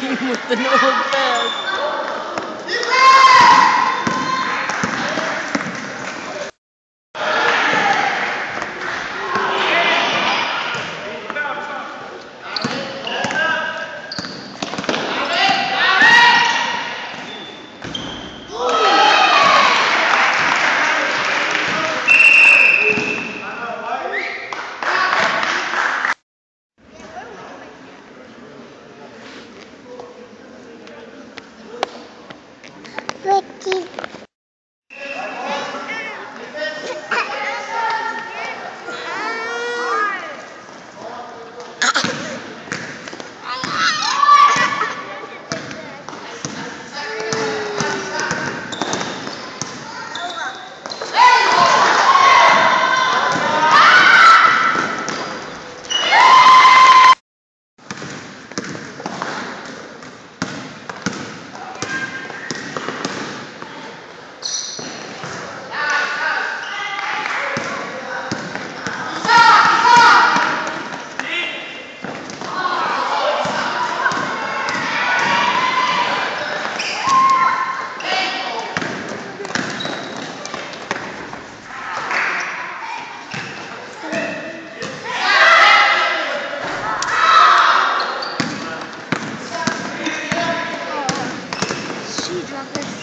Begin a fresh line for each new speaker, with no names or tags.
team with the North Best. Keep Let's